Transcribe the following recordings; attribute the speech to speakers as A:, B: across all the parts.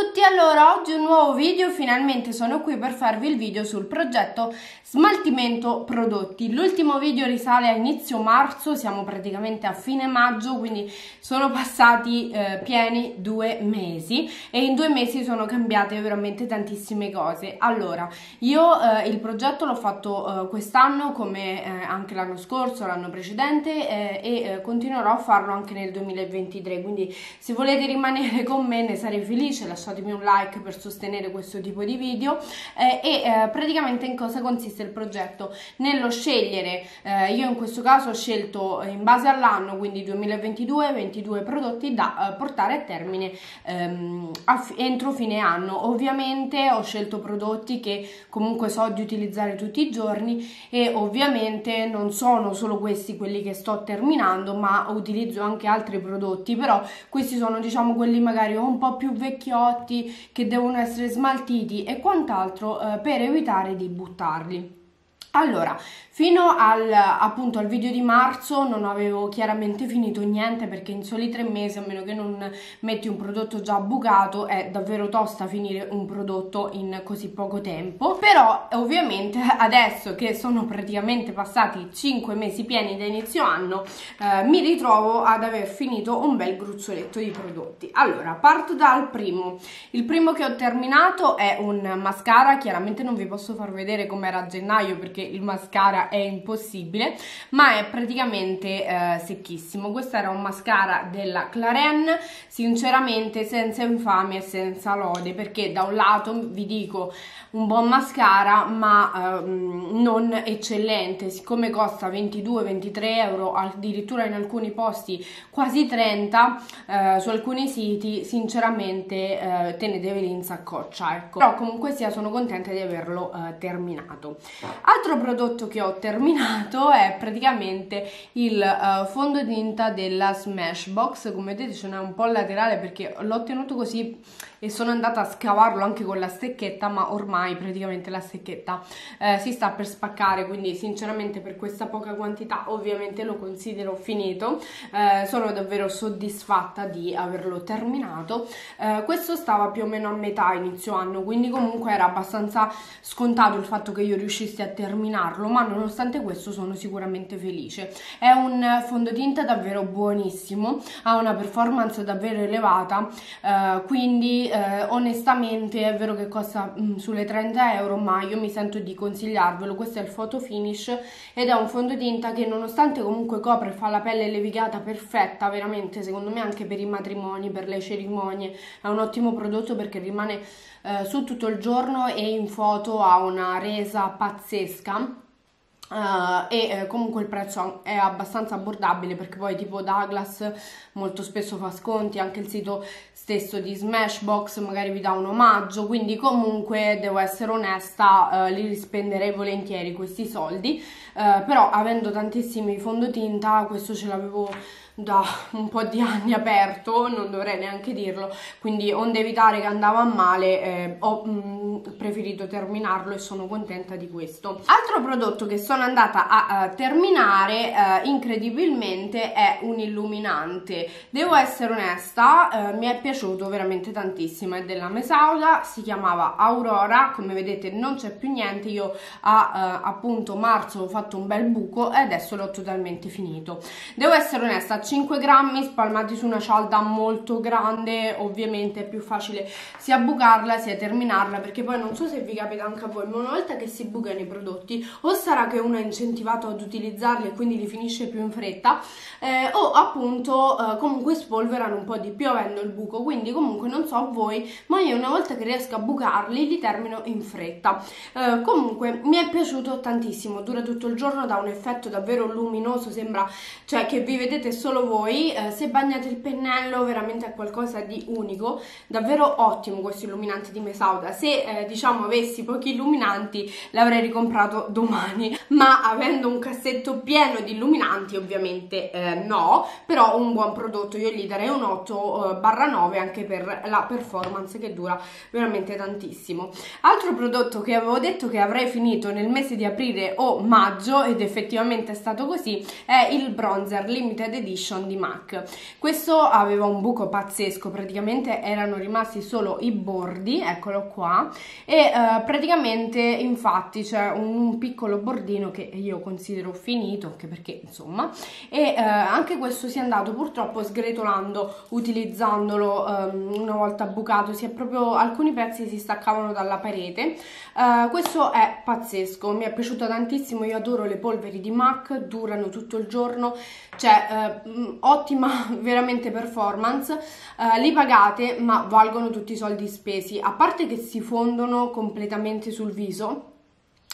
A: tutti, allora oggi un nuovo video, finalmente sono qui per farvi il video sul progetto smaltimento prodotti. L'ultimo video risale a inizio marzo, siamo praticamente a fine maggio, quindi sono passati eh, pieni due mesi e in due mesi sono cambiate veramente tantissime cose. Allora, io eh, il progetto l'ho fatto eh, quest'anno come eh, anche l'anno scorso, l'anno precedente eh, e eh, continuerò a farlo anche nel 2023, quindi se volete rimanere con me ne sarei felice, lasciatemi un like per sostenere questo tipo di video eh, e eh, praticamente in cosa consiste il progetto? Nello scegliere, eh, io in questo caso ho scelto in base all'anno, quindi 2022, 22 prodotti da eh, portare a termine ehm, a entro fine anno. Ovviamente ho scelto prodotti che comunque so di utilizzare tutti i giorni e ovviamente non sono solo questi quelli che sto terminando, ma utilizzo anche altri prodotti, però questi sono diciamo quelli magari un po' più vecchiotti che devono essere smaltiti e quant'altro eh, per evitare di buttarli. Allora, fino al, appunto al video di marzo non avevo chiaramente finito niente perché in soli tre mesi, a meno che non metti un prodotto già bucato, è davvero tosta finire un prodotto in così poco tempo. Però ovviamente adesso che sono praticamente passati 5 mesi pieni da inizio anno, eh, mi ritrovo ad aver finito un bel gruzzoletto di prodotti. Allora, parto dal primo. Il primo che ho terminato è un mascara, chiaramente non vi posso far vedere com'era a gennaio perché perché il mascara è impossibile ma è praticamente eh, secchissimo. Questo era un mascara della Claren sinceramente senza infamia e senza lode perché da un lato vi dico un buon mascara ma ehm, non eccellente. Siccome costa 22-23 euro addirittura in alcuni posti quasi 30 eh, su alcuni siti sinceramente eh, teneteveli in saccoccia ecco. Però comunque sia sono contenta di averlo eh, terminato. Altro L'altro prodotto che ho terminato è praticamente il uh, fondotinta della Smashbox, come vedete ce n'è un po' laterale perché l'ho tenuto così e sono andata a scavarlo anche con la stecchetta ma ormai praticamente la stecchetta eh, si sta per spaccare quindi sinceramente per questa poca quantità ovviamente lo considero finito. Eh, sono davvero soddisfatta di averlo terminato. Eh, questo stava più o meno a metà inizio anno quindi comunque era abbastanza scontato il fatto che io riuscissi a terminarlo ma nonostante questo sono sicuramente felice. È un fondotinta davvero buonissimo ha una performance davvero elevata eh, quindi eh, onestamente è vero che costa mh, mm, sulle 30 euro ma io mi sento di consigliarvelo. Questo è il photo finish ed è un fondotinta che nonostante comunque copre e fa la pelle levigata perfetta veramente secondo me anche per i matrimoni per le cerimonie. È un ottimo prodotto perché rimane eh, su tutto il giorno e in foto ha una resa pazzesca Uh, e uh, comunque il prezzo è abbastanza abbordabile perché poi tipo Douglas molto spesso fa sconti anche il sito stesso di Smashbox magari vi dà un omaggio quindi comunque devo essere onesta uh, li rispenderei volentieri questi soldi. Però avendo tantissimi fondotinta questo ce l'avevo da un po' di anni aperto, non dovrei neanche dirlo, quindi onde evitare che andava a male eh, ho mh, mm, preferito terminarlo e sono contenta di questo. Altro prodotto che sono andata a, a terminare eh, incredibilmente è un illuminante. Devo essere onesta, eh, mi è piaciuto veramente tantissimo, è della Mesauda, si chiamava Aurora, come vedete non c'è più niente, io a eh, appunto marzo ho fatto un bel buco e adesso l'ho totalmente finito. Devo essere onesta, 5 grammi spalmati su una cialda molto grande ovviamente è più facile sia bucarla sia terminarla perché poi non so se vi capita anche a voi ma una volta che si bucano i prodotti o sarà che uno è incentivato ad utilizzarli e quindi li finisce più in fretta eh, o appunto eh, comunque spolverano un po' di più avendo il buco. Quindi comunque non so voi ma io una volta che riesco a bucarli li termino in fretta. Eh, comunque mi è piaciuto tantissimo dura tutto il giorno dà un effetto davvero luminoso sembra cioè che vi vedete solo solo voi, eh, se bagnate il pennello veramente è qualcosa di unico, davvero ottimo questo illuminante di Mesauda, se eh, diciamo avessi pochi illuminanti l'avrei ricomprato domani, ma avendo un cassetto pieno di illuminanti ovviamente eh, no, però un buon prodotto io gli darei un 8 eh, barra 9 anche per la performance che dura veramente tantissimo. Altro prodotto che avevo detto che avrei finito nel mese di aprile o maggio ed effettivamente è stato così è il bronzer limited edition edition di MAC. Questo aveva un buco pazzesco praticamente erano rimasti solo i bordi eccolo qua e eh, praticamente infatti c'è un, un, piccolo bordino che io considero finito anche perché insomma e eh, anche questo si è andato purtroppo sgretolando utilizzandolo um, una volta bucato. Si è proprio alcuni pezzi si staccavano dalla parete. Uh, questo è pazzesco mi è piaciuto tantissimo. Io adoro le polveri di MAC durano tutto il giorno. Cioè uh, ottima veramente performance uh, li pagate ma valgono tutti i soldi spesi a parte che si fondono completamente sul viso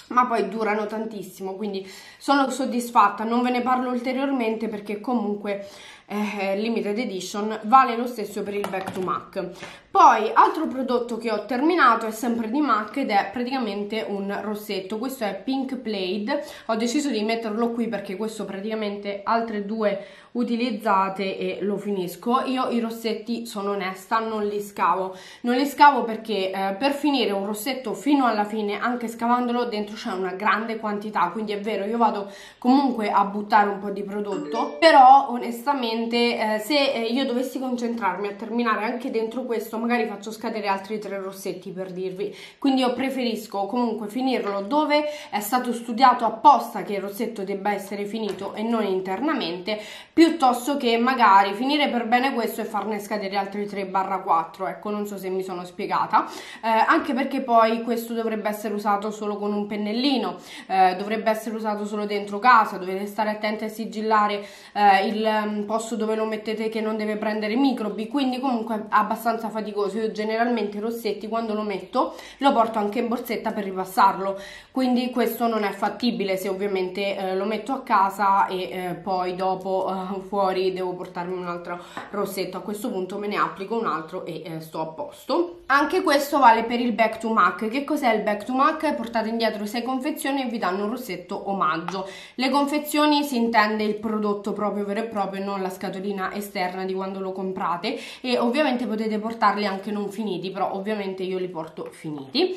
A: ma poi durano tantissimo quindi sono soddisfatta. Non ve ne parlo ulteriormente perché comunque eh, limited edition vale lo stesso per il back to MAC. Poi altro prodotto che ho terminato è sempre di MAC ed è praticamente un rossetto. Questo è Pink Plaid. Ho deciso di metterlo qui perché questo praticamente altre due utilizzate e lo finisco. Io i rossetti sono onesta non li scavo. Non li scavo perché eh, per finire un rossetto fino alla fine anche scavandolo dentro c'è una grande quantità quindi è vero io vado comunque a buttare un po' di prodotto però onestamente ovviamente eh, se eh, io dovessi concentrarmi a terminare anche dentro questo magari faccio scadere altri tre rossetti per dirvi. Quindi io preferisco comunque finirlo dove è stato studiato apposta che il rossetto debba essere finito e non internamente piuttosto che magari finire per bene questo e farne scadere altri 3 barra 4 ecco non so se mi sono spiegata. Eh, anche perché poi questo dovrebbe essere usato solo con un pennellino eh, dovrebbe essere usato solo dentro casa dovete stare attenti a sigillare eh, il um, posto posto dove lo mettete che non deve prendere microbi, quindi comunque è abbastanza faticoso. Io generalmente i rossetti quando lo metto lo porto anche in borsetta per ripassarlo, quindi questo non è fattibile se ovviamente eh, lo metto a casa e eh, poi dopo eh, fuori devo portarmi un altro rossetto. A questo punto me ne applico un altro e eh, sto a posto. Anche questo vale per il back to MAC. Che cos'è il back to MAC? Portate indietro 6 confezioni e vi danno un rossetto omaggio. Le confezioni si intende il prodotto proprio vero e proprio, non la scatolina esterna di quando lo comprate e ovviamente potete portarli anche non finiti, però ovviamente io li porto finiti.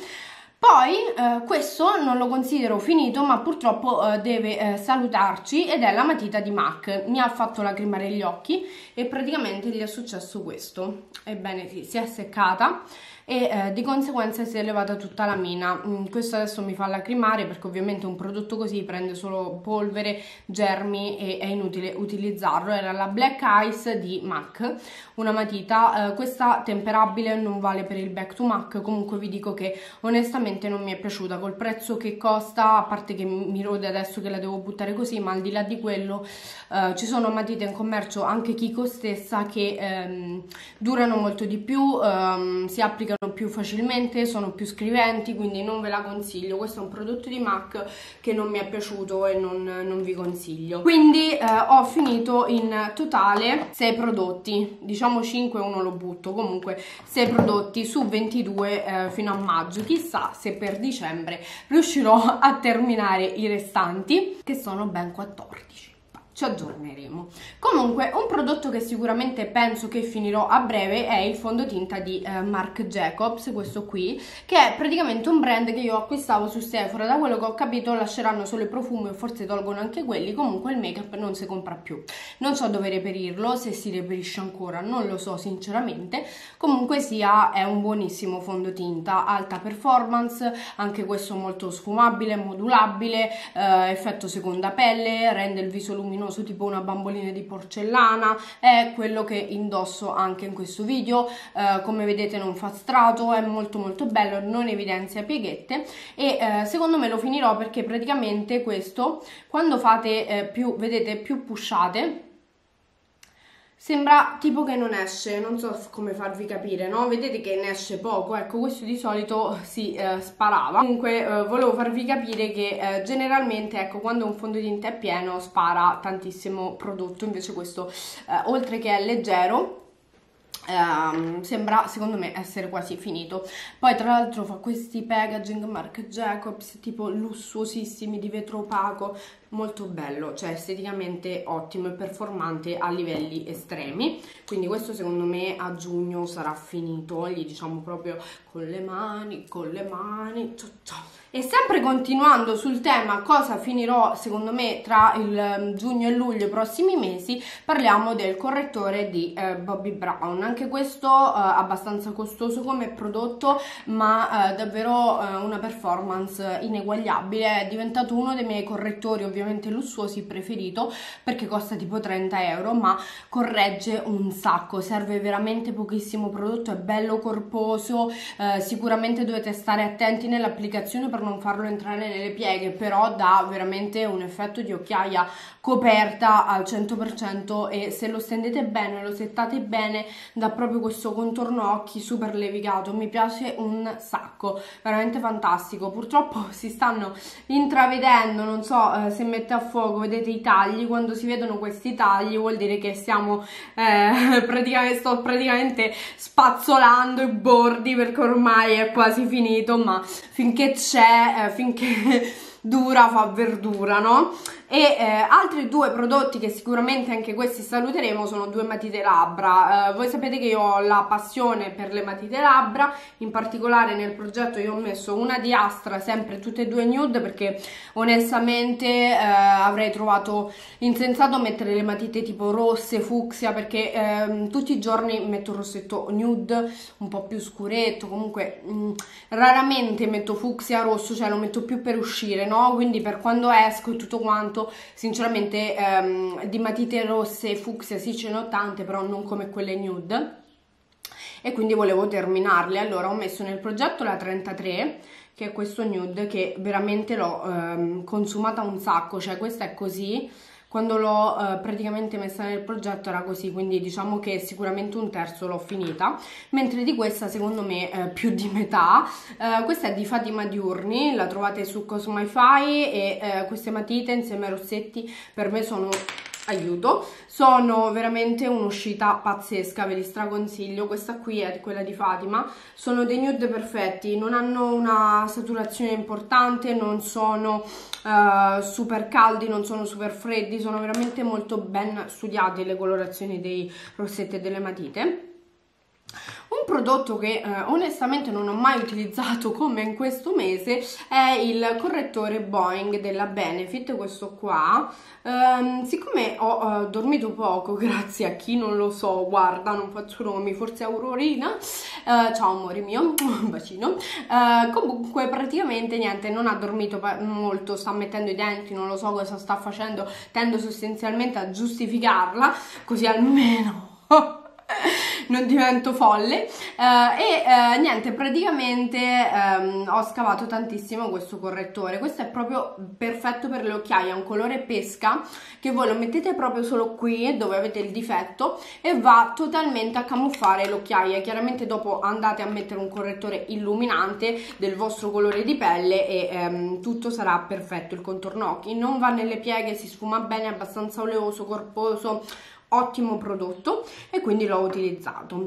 A: Poi eh, questo non lo considero finito ma purtroppo eh, deve eh, salutarci ed è la matita di MAC, mi ha fatto lacrimare gli occhi e praticamente gli è successo questo, ebbene sì, si è seccata e eh, di conseguenza si è levata tutta la mina. Mm, questo adesso mi fa lacrimare perché ovviamente un prodotto così prende solo polvere, germi e è inutile utilizzarlo. Era la Black Ice di MAC, una matita, eh, questa temperabile non vale per il back to MAC, comunque vi dico che onestamente non mi è piaciuta col prezzo che costa, a parte che mi rode adesso che la devo buttare così, ma al di là di quello eh, ci sono matite in commercio anche Kiko stessa che ehm, durano molto di più, ehm, si applicano più facilmente, sono più scriventi, quindi non ve la consiglio. Questo è un prodotto di MAC che non mi è piaciuto e non, non vi consiglio. Quindi eh, ho finito in totale 6 prodotti, diciamo 5 uno lo butto, comunque 6 prodotti su 22 eh, fino a maggio. Chissà se per dicembre riuscirò a terminare i restanti, che sono ben 14 ci aggiorneremo. Comunque, un prodotto che sicuramente penso che finirò a breve è il fondotinta di eh, Marc Jacobs, questo qui, che è praticamente un brand che io acquistavo su Sephora, da quello che ho capito lasceranno solo i profumi o forse tolgono anche quelli, comunque il make up non si compra più. Non so dove reperirlo, se si reperisce ancora, non lo so sinceramente, comunque sia è un buonissimo fondotinta, alta performance, anche questo molto sfumabile, modulabile, eh, effetto seconda pelle, rende il viso luminoso luminoso tipo una bambolina di porcellana è quello che indosso anche in questo video. Eh, come vedete non fa strato è molto molto bello non evidenzia pieghette e eh, secondo me lo finirò perché praticamente questo quando fate eh, più vedete più pushate Sembra tipo che non esce, non so come farvi capire, no? Vedete che ne esce poco, ecco questo di solito si eh, sparava. Comunque eh, volevo farvi capire che eh, generalmente, ecco, quando un fondotinta è pieno spara tantissimo prodotto, invece questo, eh, oltre che è leggero, Um, sembra secondo me essere quasi finito poi tra l'altro fa questi packaging Marc Jacobs tipo lussuosissimi di vetro opaco molto bello, cioè esteticamente ottimo e performante a livelli estremi, quindi questo secondo me a giugno sarà finito, gli diciamo proprio con le mani, con le mani, ciao ciao. E sempre continuando sul tema cosa finirò secondo me tra il um, giugno e luglio i prossimi mesi, parliamo del correttore di eh, Bobbi Brown. Anche questo eh, abbastanza costoso come prodotto, ma eh, davvero eh, una performance ineguagliabile. È diventato uno dei miei correttori ovviamente lussuosi preferito perché costa tipo 30 euro, ma corregge un sacco. Serve veramente pochissimo prodotto, è bello corposo, eh, sicuramente dovete stare attenti nell'applicazione per non farlo entrare nelle pieghe, però dà veramente un effetto di occhiaia coperta al 100% e se lo stendete bene, lo settate bene, dà proprio questo contorno occhi super levigato, mi piace un sacco, veramente fantastico. Purtroppo si stanno intravedendo, non so eh, se mette a fuoco, vedete i tagli, quando si vedono questi tagli vuol dire che stiamo eh, praticamente, sto praticamente spazzolando i bordi perché ormai è quasi finito, ma finché c'è, eh, finché dura fa verdura, no? E eh, altri due prodotti che sicuramente anche questi saluteremo sono due matite labbra. Eh, voi sapete che io ho la passione per le matite labbra, in particolare nel progetto io ho messo una di Astra, sempre tutte e due nude, perché onestamente eh, avrei trovato insensato mettere le matite tipo rosse, fucsia, perché ehm, tutti i giorni metto un rossetto nude, un po' più scuretto, comunque mh, mm, raramente metto fucsia rosso, cioè lo metto più per uscire, no? Quindi per quando esco e tutto quanto molto sinceramente ehm, di matite rosse fucsia sì ce ne ho tante però non come quelle nude. E quindi volevo terminarle. Allora ho messo nel progetto la 33 che è questo nude che veramente l'ho ehm, consumata un sacco. Cioè questa è così quando l'ho eh, praticamente messa nel progetto era così quindi diciamo che sicuramente un terzo l'ho finita mentre di questa secondo me eh, più di metà. Eh, questa è di Fatima Diurni la trovate su Cosmify e eh, queste matite insieme ai rossetti per me sono aiuto. Sono veramente un'uscita pazzesca ve li straconsiglio. Questa qui è quella di Fatima. Sono dei nude perfetti non hanno una saturazione importante non sono uh, super caldi non sono super freddi sono veramente molto ben studiati le colorazioni dei rossetti e delle matite un prodotto che eh, onestamente non ho mai utilizzato come in questo mese è il correttore Boeing della Benefit, questo qua. Um, siccome ho uh, dormito poco, grazie a chi non lo so, guarda, non faccio nomi, forse Aurorina, uh, ciao amore mio, un bacino. Uh, comunque praticamente niente, non ha dormito molto, sta mettendo i denti, non lo so cosa sta facendo, tendo sostanzialmente a giustificarla, così almeno... non divento folle. Uh, e uh, niente praticamente um, ho scavato tantissimo questo correttore. Questo è proprio perfetto per le occhiaie è un colore pesca che voi lo mettete proprio solo qui dove avete il difetto e va totalmente a camuffare l'occhiaia chiaramente dopo andate a mettere un correttore illuminante del vostro colore di pelle e um, tutto sarà perfetto il contorno occhi. Non va nelle pieghe si sfuma bene è abbastanza oleoso corposo ottimo prodotto e quindi l'ho utilizzato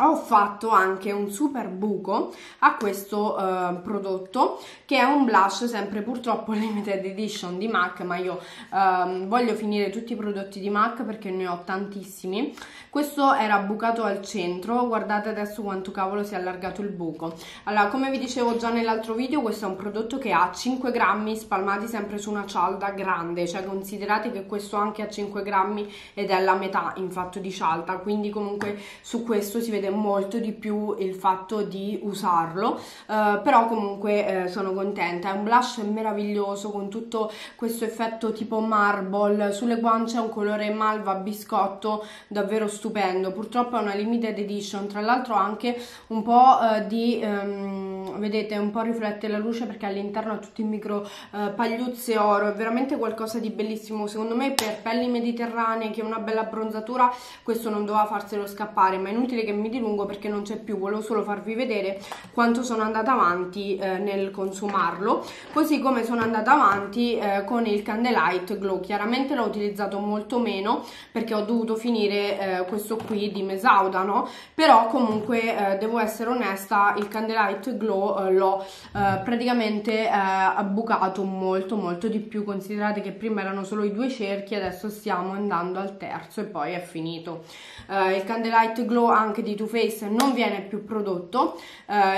A: ho fatto anche un super buco a questo uh, prodotto che è un blush sempre purtroppo limited edition di MAC ma io uh, voglio finire tutti i prodotti di MAC perché ne ho tantissimi. Questo era bucato al centro. Guardate adesso quanto cavolo si è allargato il buco. Allora come vi dicevo già nell'altro video questo è un prodotto che ha 5 grammi spalmati sempre su una cialda grande. Cioè considerate che questo anche ha 5 grammi ed è la metà in fatto di cialda. Quindi comunque su questo si vede vede molto di più il fatto di usarlo uh, però comunque eh, sono contenta. È un blush meraviglioso con tutto questo effetto tipo marble. Sulle guance è un colore malva biscotto davvero stupendo. Purtroppo è una limited edition tra l'altro anche un po' uh, di um, vedete un po' riflette la luce perché all'interno ha tutti i micro uh, pagliuzze oro. È veramente qualcosa di bellissimo. Secondo me per pelli mediterranee che una bella abbronzatura questo non doveva farselo scappare. Ma è inutile che mi di lungo perché non c'è più, volevo solo farvi vedere quanto sono andata avanti eh, nel consumarlo, così come sono andata avanti eh, con il Candlelight Glow, chiaramente l'ho utilizzato molto meno perché ho dovuto finire eh, questo qui di Mesauda, no? Però comunque eh, devo essere onesta, il Candlelight Glow io eh, l'ho eh, praticamente eh, bucato molto molto di più. Considerate che prima erano solo i due cerchi adesso stiamo andando al terzo e poi è finito. Il Candlelight Glow anche di Too Faced non viene più prodotto.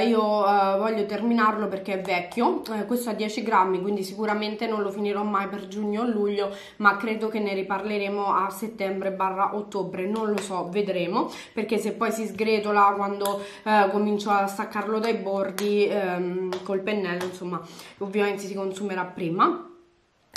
A: Io voglio terminarlo perché è vecchio. Questo ha 10 grammi quindi sicuramente non lo finirò mai per giugno o luglio ma credo che ne riparleremo a settembre barra ottobre. Non lo so vedremo perché se poi si sgretola quando eh, comincio a staccarlo dai bordi ehm, col pennello insomma ovviamente si consumerà prima.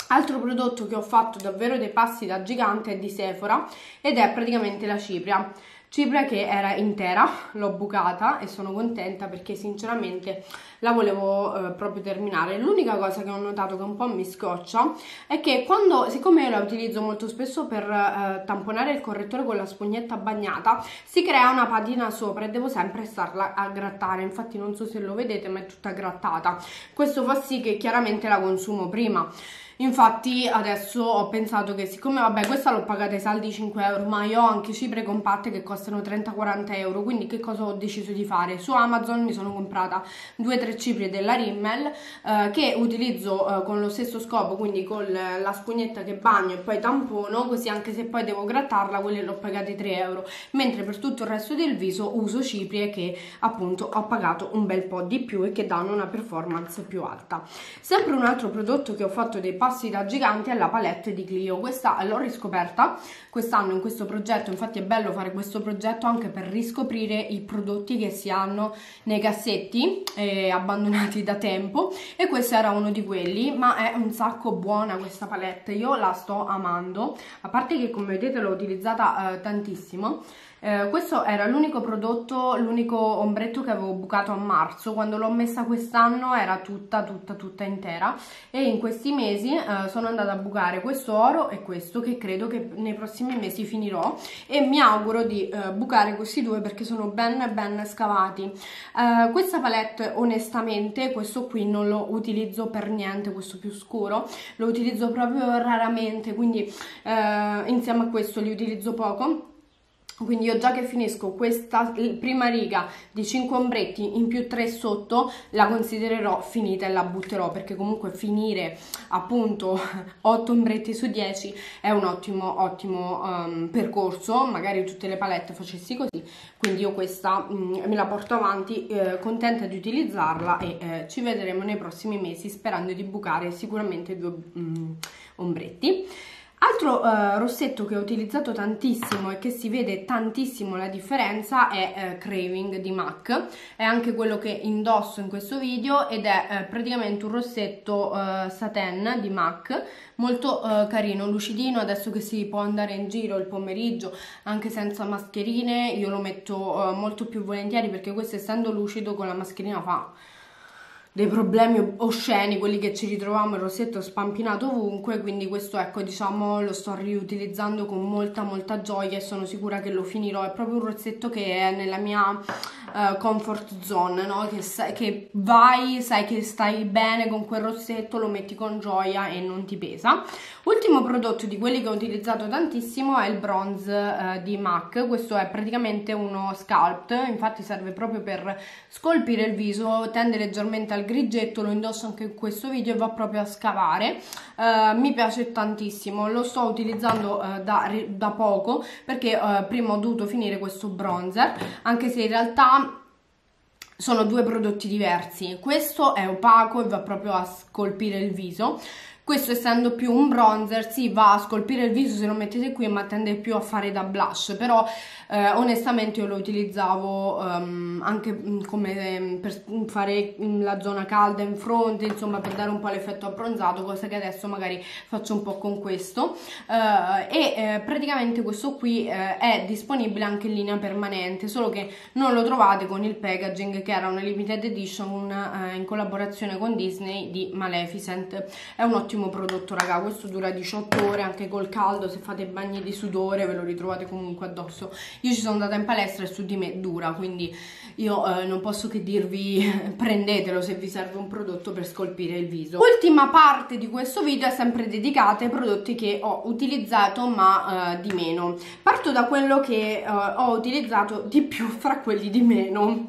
A: Altro prodotto che ho fatto davvero dei passi da gigante è di Sephora ed è praticamente la cipria cipria che era intera, l'ho bucata e sono contenta perché sinceramente la volevo eh, proprio terminare. L'unica cosa che ho notato che un po' mi scoccia è che quando, siccome io la utilizzo molto spesso per eh, tamponare il correttore con la spugnetta bagnata, si crea una patina sopra e devo sempre starla a grattare, infatti non so se lo vedete ma è tutta grattata. Questo fa sì che chiaramente la consumo prima. Infatti adesso ho pensato che siccome vabbè questa l'ho pagata ai saldi 5 euro ma io ho anche cipre compatte che costano 30-40 euro quindi che cosa ho deciso di fare? Su Amazon mi sono comprata 2-3 cipri della Rimmel eh, che utilizzo eh, con lo stesso scopo quindi con la spugnetta che bagno e poi tampono così anche se poi devo grattarla quelle l'ho pagate 3 euro mentre per tutto il resto del viso uso ciprie che appunto ho pagato un bel po' di più e che danno una performance più alta. Sempre un altro prodotto che ho fatto dei passi da gigante è la palette di Clio. Questa l'ho riscoperta quest'anno in questo progetto, infatti è bello fare questo progetto anche per riscoprire i prodotti che si hanno nei cassetti eh, abbandonati da tempo e questo era uno di quelli, ma è un sacco buona questa palette, io la sto amando, a parte che come vedete l'ho utilizzata eh, tantissimo eh, questo era l'unico prodotto, l'unico ombretto che avevo bucato a marzo, quando l'ho messa quest'anno era tutta tutta tutta intera. E in questi mesi eh, sono andata a bucare questo oro e questo che credo che nei prossimi mesi finirò. E mi auguro di eh, bucare questi due perché sono ben ben scavati. Eh, questa palette onestamente questo qui non lo utilizzo per niente, questo più scuro, lo utilizzo proprio raramente quindi eh, insieme a questo li utilizzo poco quindi io già che finisco questa prima riga di 5 ombretti in più 3 sotto la considererò finita e la butterò perché comunque finire appunto 8 ombretti su 10 è un ottimo ottimo um, percorso. Magari tutte le palette facessi così. Quindi io questa um, me la porto avanti eh, contenta di utilizzarla e eh, ci vedremo nei prossimi mesi sperando di bucare sicuramente due um, ombretti Altro uh, rossetto che ho utilizzato tantissimo e che si vede tantissimo la differenza è uh, Craving di MAC, è anche quello che indosso in questo video ed è uh, praticamente un rossetto satin di MAC, molto carino, lucidino, adesso che si può andare in giro il pomeriggio anche senza mascherine, io lo metto molto più volentieri perché questo essendo lucido con la mascherina fa dei problemi osceni, quelli che ci ritroviamo il rossetto spampinato ovunque, quindi questo ecco diciamo lo sto riutilizzando con molta molta gioia e sono sicura che lo finirò, è proprio un rossetto che è nella mia uh, comfort zone, no? che, sai, che vai, sai che stai bene con quel rossetto, lo metti con gioia e non ti pesa. Ultimo prodotto di quelli che ho utilizzato tantissimo è il bronze uh, di MAC, questo è praticamente uno sculpt, infatti serve proprio per scolpire il viso, tende leggermente al grigetto, lo indosso anche in questo video e va proprio a scavare, uh, mi piace tantissimo, lo sto utilizzando uh, da, da, poco perché uh, prima ho dovuto finire questo bronzer, anche se in realtà sono due prodotti diversi, questo è opaco e va proprio a scolpire il viso, questo essendo più un bronzer, sì, va a scolpire il viso se lo mettete qui, ma tende più a fare da blush, però eh, onestamente io lo utilizzavo um, anche mm, come um, per fare mm, la zona calda in fronte, insomma per dare un po' l'effetto abbronzato, cosa che adesso magari faccio un po' con questo. Uh, e eh, praticamente questo qui eh, è disponibile anche in linea permanente, solo che non lo trovate con il packaging che era una limited edition uh, in collaborazione con Disney di Maleficent. È un ottimo prodotto raga questo dura 18 ore anche col caldo se fate bagni di sudore ve lo ritrovate comunque addosso io ci sono andata in palestra e su di me dura quindi io eh, non posso che dirvi prendetelo se vi serve un prodotto per scolpire il viso. Ultima parte di questo video è sempre dedicata ai prodotti che ho utilizzato ma eh, di meno. Parto da quello che eh, ho utilizzato di più fra quelli di meno.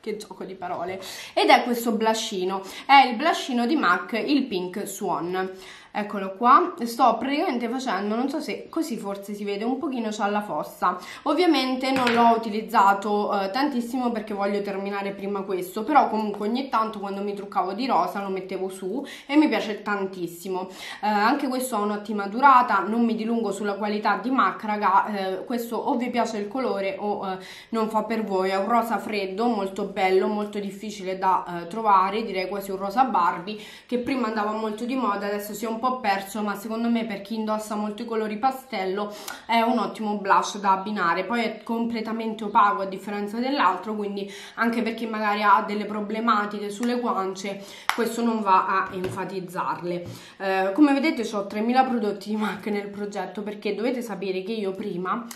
A: Che gioco di parole. Ed è questo blushino. È il blushino di MAC il Pink Swan eccolo qua. Sto praticamente facendo non so se così forse si vede un pochino c'ha la fossa. Ovviamente non l'ho utilizzato eh, tantissimo perché voglio terminare prima questo però comunque ogni tanto quando mi truccavo di rosa lo mettevo su e mi piace tantissimo. Eh, anche questo ha un'ottima durata non mi dilungo sulla qualità di MAC raga eh, questo o vi piace il colore o eh, non fa per voi. È un rosa freddo molto bello molto difficile da eh, trovare direi quasi un rosa Barbie che prima andava molto di moda adesso si è un po' po' perso ma secondo me per chi indossa molti colori pastello è un ottimo blush da abbinare. Poi è completamente opaco a differenza dell'altro quindi anche per chi magari ha delle problematiche sulle guance questo non va a enfatizzarle. Eh, come vedete ho 3000 prodotti di MAC nel progetto perché dovete sapere che io prima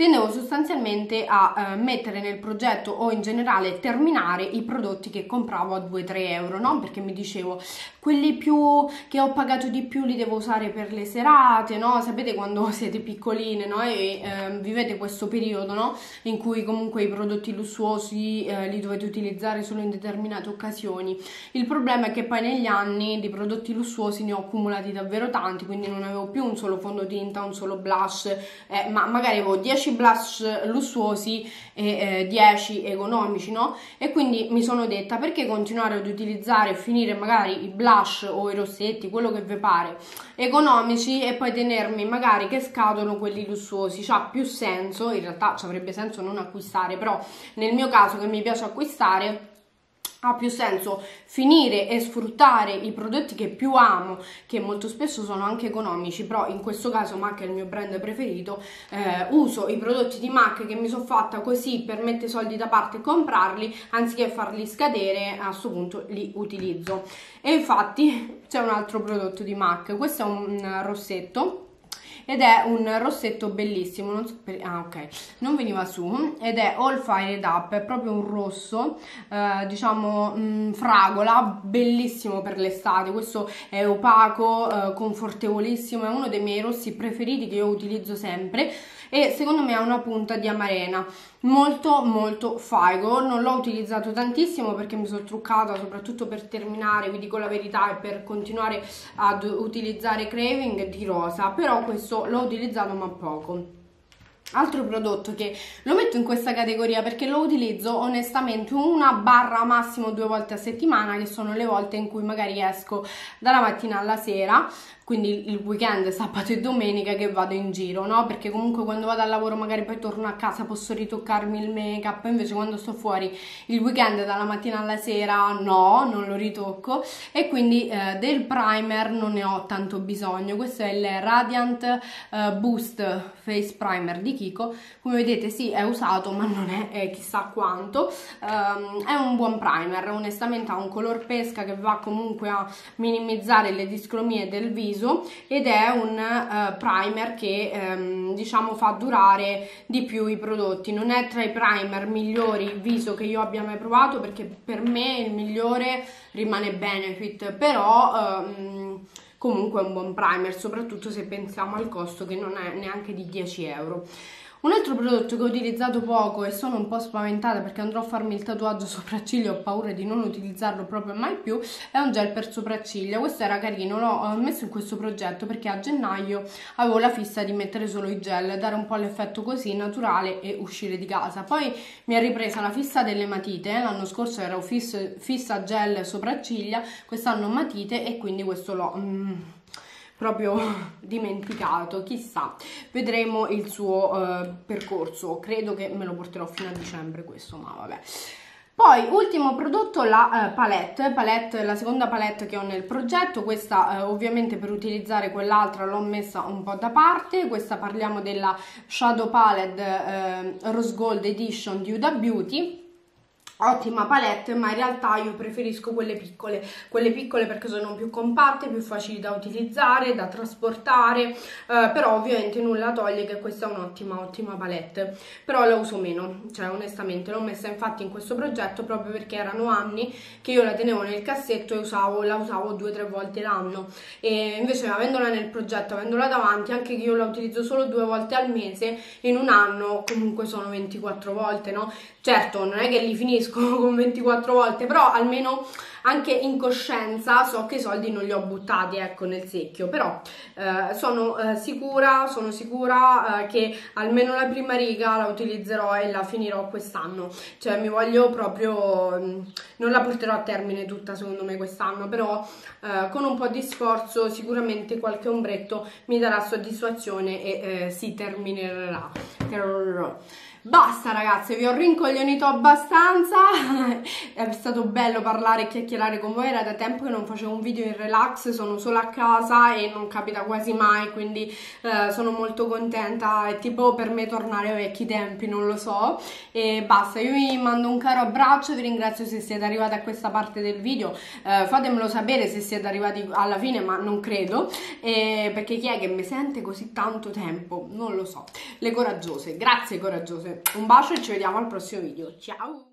A: tendevo sostanzialmente a eh, mettere nel progetto o in generale terminare i prodotti che compravo a 2-3 euro, no? Perché mi dicevo, quelli più che ho pagato di più li devo usare per le serate, no? Sapete quando siete piccoline, no? E eh, vivete questo periodo, no? In cui comunque i prodotti lussuosi eh, li dovete utilizzare solo in determinate occasioni. Il problema è che poi negli anni di prodotti lussuosi ne ho accumulati davvero tanti, quindi non avevo più un solo fondotinta, un solo blush, eh, ma magari avevo 10 10 blush lussuosi e eh, 10 economici, no? E quindi mi sono detta perché continuare ad utilizzare e finire magari i blush o i rossetti, quello che vi pare, economici e poi tenermi magari che scadono quelli lussuosi, c'ha più senso, in realtà ci avrebbe senso non acquistare, però nel mio caso che mi piace acquistare ha più senso finire e sfruttare i prodotti che più amo, che molto spesso sono anche economici, però in questo caso MAC è il mio brand preferito, eh, uso i prodotti di MAC che mi sono fatta così per mettere soldi da parte e comprarli, anziché farli scadere, a questo punto li utilizzo. E infatti c'è un altro prodotto di MAC, questo è un rossetto ed è un rossetto bellissimo, non so per... ah ok, non veniva su, ed è All Fired Up, è proprio un rosso, eh, diciamo mh, mm, fragola, bellissimo per l'estate, questo è opaco, eh, confortevolissimo, è uno dei miei rossi preferiti che io utilizzo sempre e secondo me ha una punta di amarena. Molto molto figo. Non l'ho utilizzato tantissimo perché mi sono truccata soprattutto per terminare vi dico la verità e per continuare ad utilizzare craving di rosa. Però questo l'ho utilizzato ma poco. Altro prodotto che lo metto in questa categoria perché lo utilizzo onestamente una barra massimo due volte a settimana che sono le volte in cui magari esco dalla mattina alla sera quindi il weekend, sabato e domenica che vado in giro, no? Perché comunque quando vado al lavoro magari poi torno a casa posso ritoccarmi il make up, invece quando sto fuori il weekend dalla mattina alla sera no, non lo ritocco e quindi eh, del primer non ne ho tanto bisogno. Questo è il Radiant eh, Boost Face Primer di Kiko, come vedete sì è usato ma non è, è chissà quanto, um, è un buon primer, onestamente ha un color pesca che va comunque a minimizzare le discromie del viso viso ed è un uh, primer che um, diciamo fa durare di più i prodotti. Non è tra i primer migliori viso che io abbia mai provato perché per me il migliore rimane Benefit però um, comunque è un buon primer soprattutto se pensiamo al costo che non è neanche di 10 euro un altro prodotto che ho utilizzato poco e sono un po' spaventata perché andrò a farmi il tatuaggio sopracciglia, ho paura di non utilizzarlo proprio mai più, è un gel per sopracciglia. Questo era carino, l'ho messo in questo progetto perché a gennaio avevo la fissa di mettere solo i gel, dare un po' l'effetto così naturale e uscire di casa. Poi mi è ripresa la fissa delle matite, l'anno scorso ero fissa gel sopracciglia, quest'anno matite e quindi questo l'ho... Mm, proprio dimenticato, chissà, vedremo il suo uh, percorso, credo che me lo porterò fino a dicembre questo, ma vabbè. Poi, ultimo prodotto, la uh, palette, palette, la seconda palette che ho nel progetto, questa uh, ovviamente per utilizzare quell'altra l'ho messa un po' da parte, questa parliamo della Shadow Palette Rose Gold Edition di Huda Beauty, ottima palette ma in realtà io preferisco quelle piccole. Quelle piccole perché sono più compatte più facili da utilizzare da trasportare eh, però ovviamente nulla toglie che questa è un'ottima ottima palette. Però la uso meno cioè onestamente l'ho messa infatti in questo progetto proprio perché erano anni che io la tenevo nel cassetto e usavo, la usavo due o tre volte l'anno. E invece avendola nel progetto avendola davanti anche che io la utilizzo solo due volte al mese in un anno comunque sono 24 volte no? Certo non è che li finisco escono con 24 volte, però almeno anche in coscienza so che i soldi non li ho buttati ecco nel secchio. Però eh, sono eh, sicura sono sicura eh, che almeno la prima riga la utilizzerò e la finirò quest'anno. Cioè mi voglio proprio mm, non la porterò a termine tutta secondo me quest'anno però eh, con un po' di sforzo sicuramente qualche ombretto mi darà soddisfazione e eh, si terminerà Basta ragazze, vi ho rincoglionito abbastanza, è stato bello parlare e chiacchierare con voi, era da tempo che non facevo un video in relax, sono solo a casa e non capita quasi mai, quindi eh, sono molto contenta, è tipo per me tornare ai vecchi tempi, non lo so, e basta, io vi mando un caro abbraccio, vi ringrazio se siete arrivati a questa parte del video, eh, fatemelo sapere se siete arrivati alla fine, ma non credo, eh, perché chi è che mi sente così tanto tempo? Non lo so, le coraggiose, grazie coraggiose un bacio e ci vediamo al prossimo video. Ciao!